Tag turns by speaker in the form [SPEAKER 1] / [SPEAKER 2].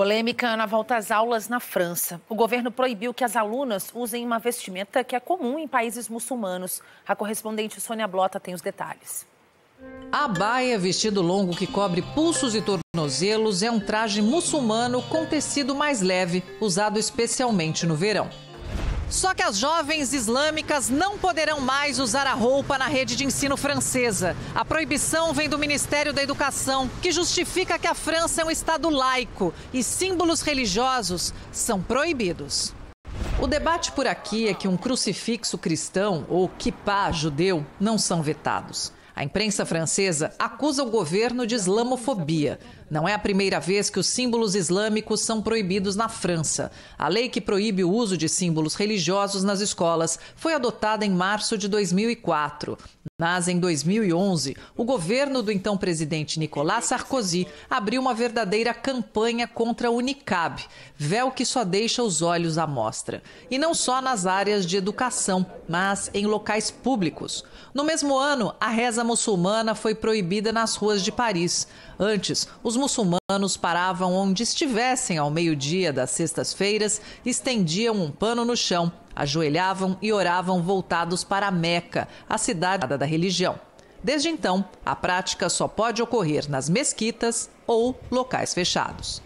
[SPEAKER 1] Polêmica na volta às aulas na França. O governo proibiu que as alunas usem uma vestimenta que é comum em países muçulmanos. A correspondente Sônia Blota tem os detalhes.
[SPEAKER 2] A baia, vestido longo que cobre pulsos e tornozelos, é um traje muçulmano com tecido mais leve, usado especialmente no verão. Só que as jovens islâmicas não poderão mais usar a roupa na rede de ensino francesa. A proibição vem do Ministério da Educação, que justifica que a França é um Estado laico e símbolos religiosos são proibidos. O debate por aqui é que um crucifixo cristão ou kippah judeu não são vetados. A imprensa francesa acusa o governo de islamofobia. Não é a primeira vez que os símbolos islâmicos são proibidos na França. A lei que proíbe o uso de símbolos religiosos nas escolas foi adotada em março de 2004. Mas, em 2011, o governo do então presidente Nicolas Sarkozy abriu uma verdadeira campanha contra o niqab, véu que só deixa os olhos à mostra. E não só nas áreas de educação, mas em locais públicos. No mesmo ano, a reza muçulmana foi proibida nas ruas de Paris. Antes, os muçulmanos paravam onde estivessem ao meio-dia das sextas-feiras, estendiam um pano no chão, ajoelhavam e oravam voltados para Meca, a cidade da religião. Desde então, a prática só pode ocorrer nas mesquitas ou locais fechados.